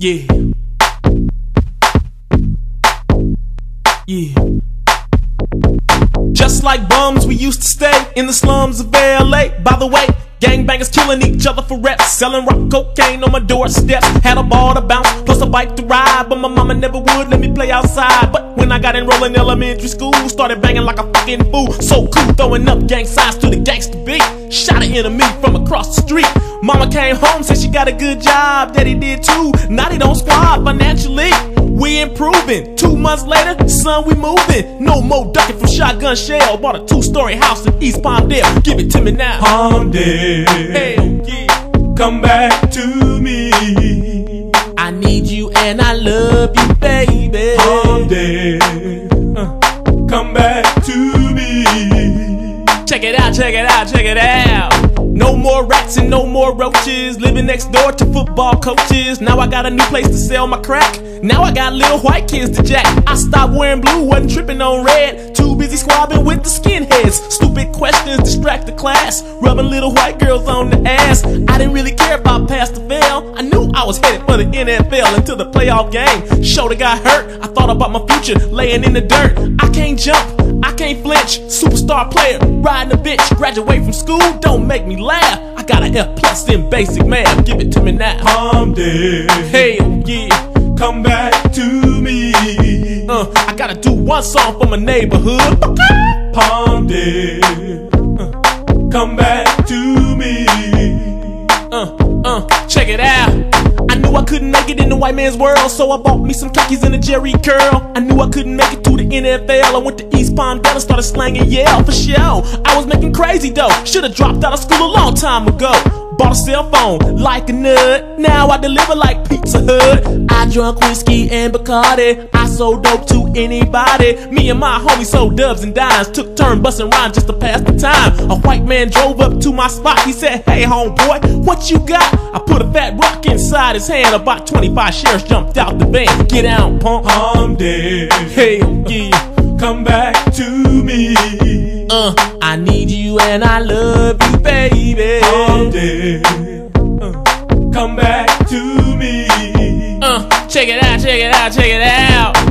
Yeah. Yeah. Just like bums, we used to stay in the slums of LA. By the way, gangbangers killing each other for reps, selling rock cocaine on my doorstep. Had a ball to bounce, plus a bike to ride, but my mama never would let me play outside. But when I got enrolled in elementary school, started banging like a fucking fool. So cool, throwing up gang signs to the gangster beat. Shot an enemy from across the street. Mama came home, said she got a good job. Daddy did too. Now they don't squad financially. We improving. Two months later, son, we moving. No more ducking from shotgun shell. Bought a two-story house in East Palmdale. Give it to me now. Palmdale, Hell yeah. come back to me. I need you and I love you, baby. Palmdale, uh, come back to me. Check it out, check it out, check it out. No more rats and no more roaches. Living next door to football coaches. Now I got a new place to sell my crack. Now I got little white kids to jack. I stopped wearing blue, wasn't tripping on red. Too busy squabbing with the skinheads. Questions distract the class. Rubbing little white girls on the ass. I didn't really care about pass or fail. I knew I was headed for the NFL until the playoff game. Shoulder got hurt. I thought about my future laying in the dirt. I can't jump. I can't flinch, superstar player, riding a bitch, graduate from school, don't make me laugh. I got an F plus in basic math, give it to me now. Palmdale, Hell yeah, come back to me. uh, I gotta do one song for my neighborhood. Palmdale, uh, come back to me. Uh, uh, check it out. I knew I couldn't make it in the white man's world, so I bought me some khakis and a Jheri curl. I knew I couldn't make it to the NFL. I went to East Palmdale and started slanging yeah for show. I was making crazy dough. Should've dropped out of school a long time ago. Bought a cell phone like a nut. Now I deliver like Pizza Hut. I drunk whiskey and Bacardi. Sold dope to anybody. Me and my homies sold dubs and dimes. Took turn busting rhymes just to pass the time. A white man drove up to my spot. He said, Hey homeboy, what you got? I put a fat rock inside his hand. About 25 shares jumped out the van. Get out, punk. Palmdale, Hell yeah. come back to me. Uh, I need you and I love you, baby. Palmdale, uh, come back to me. Uh, check it out, check it out, check it out.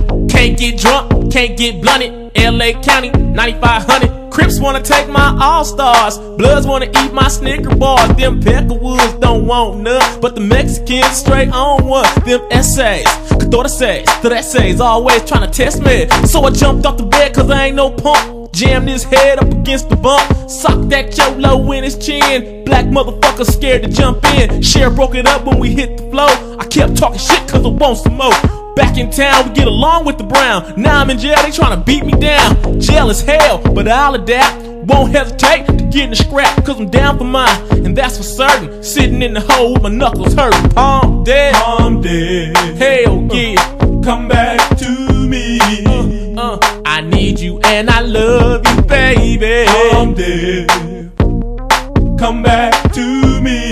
Can't get drunk, can't get blunted. LA County, 9500. Crips wanna take my all stars. Bloods wanna eat my Snicker bars. Them Peckerwoods don't want none, but the Mexicans straight on one. Them essays, the essays always tryna test me. So I jumped off the bed cause I ain't no punk. Jammed his head up against the bump. Socked that Cholo in his chin. Black motherfucker scared to jump in. Share broke it up when we hit the flow. I kept talking shit cause I want some more. Back in town, we get along with the brown. Now I'm in jail, they tryna beat me down. Jail is hell, but I'll adapt. Won't hesitate to get in the scrap, cause I'm down for mine. And that's for certain. Sitting in the hole with my knuckles hurt. Palm dead. Palmdale, Hell yeah. come back to me. Uh, I need you and I love you, baby. Palmdale, come back to me.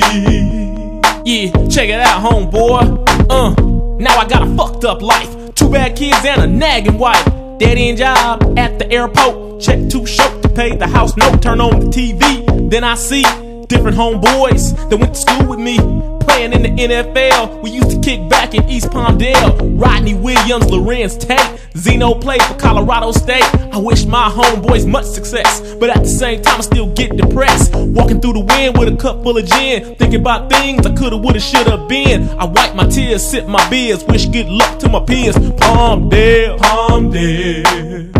Yeah, check it out, homeboy. Uh, now I got a fucked up life. Two bad kids and a nagging wife. Dead end job at the airport. Check too short to pay the house note. Turn on the TV. Then I see different homeboys that went to school with me. Playing in the NFL, we used to kick back in East Palmdale. Rodney Williams, Lorenz Tate, Zeno played for Colorado State. I wish my homeboys much success, but at the same time I still get depressed. Walking through the wind with a cup full of gin, thinking about things I coulda, woulda, shoulda been. I wipe my tears, sip my beers, wish good luck to my peers. Palmdale, Palmdale,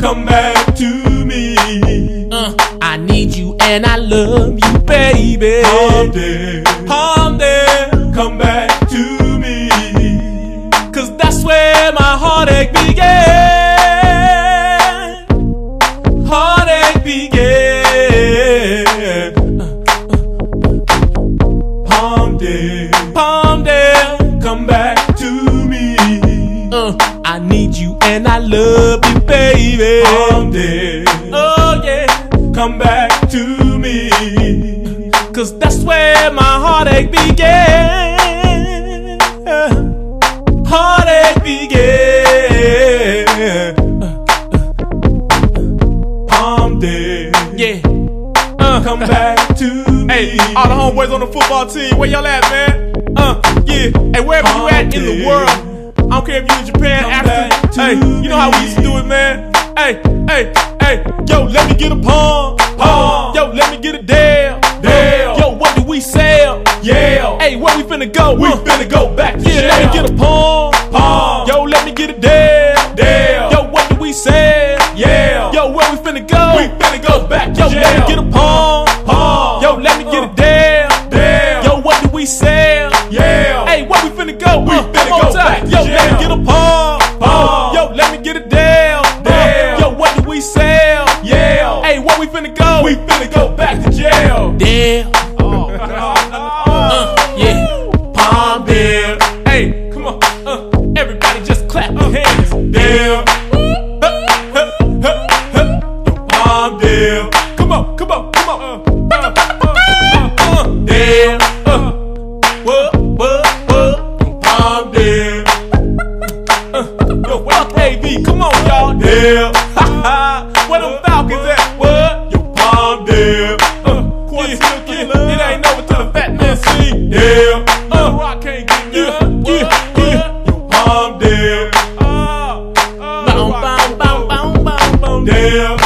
come back to me. I need you and I love you, baby. Palmdale, Palmdale, come back to me. cause that's where my heartache began. Heartache began. Palmdale, Palmdale, come back to me. uh, I need you and I love you, baby. Yeah, come back to me. cause that's where my heartache began. Heartache began. Palmdale, Yeah. Uh, come back to me. Hey, all the homeboys on the football team, where y'all at, man? Uh, Yeah, hey, wherever you at in the world, I don't care if you in Japan, Africa. Hey, you know how we used to do it, man. Hey, hey, hey, yo, let me get a palm, palm. Yo, let me get a Dell, Dell. Yo, what do we sell? Yeah. Hey, where we finna go? We Uh, finna go back to yeah, let me get a palm, Palm. Yo, let me get a Dell, Dell. Yo, what do we sell? Yeah. Yo, where we finna go? We finna go back to Yo, jail. let me get a palm, Palm. Yo, let me get a Uh. Dell, Dell. Yo, what do we sell? Yeah. Hey, where we finna go? We Uh, finna go back to Yo, let me get a palm, Dell. Oh, Uh, yeah. Palm Dell. Hey, come on. Uh, everybody just clap your hands. Deal. Palm deal. Come on, come on, come on. Uh, uh, uh, Deal. uh. What, what, what? Palm deal. Yo, fuck AV. Come on, y'all. Deal. Where them Falcons at? What? Your palm deal. Yeah, yeah, it ain't over till the fat man sing. Deal. Uh, rock can't get yeah, yeah, yeah. Your palm deal. Uh, uh, Deal.